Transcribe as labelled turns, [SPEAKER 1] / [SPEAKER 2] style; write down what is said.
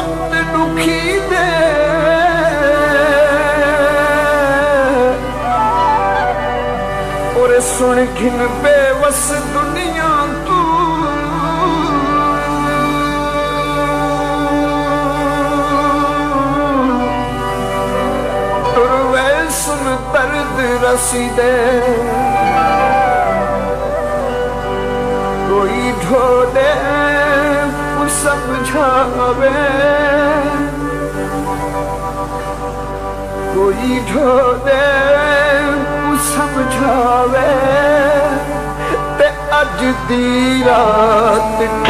[SPEAKER 1] वक्त दुखी दे। और सुन घिन बेवस दुनिया तू। तुर वे सुन दर्द रसीदे कोई ढोले समझावे ਕੋਈ ਢੋਦੇ ਉਹ ਸਮਝਾਵੇ ਤੇ ਅੱਜ ਦੀ ਰਾਤ